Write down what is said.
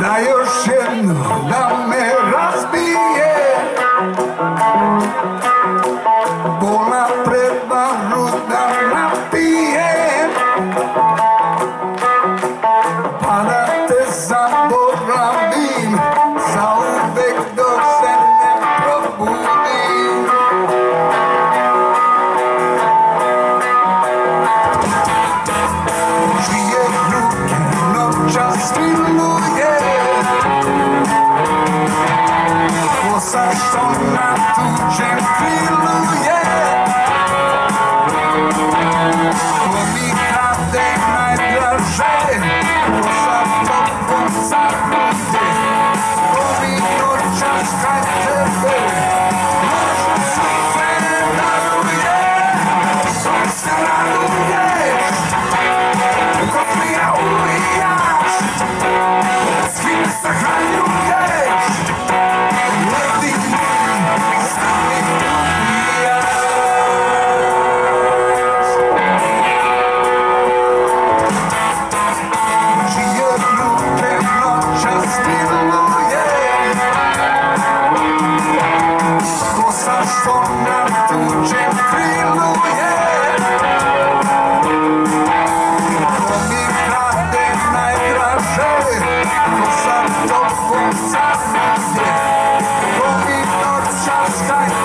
Da još jedno Kosa što na tuđem sky.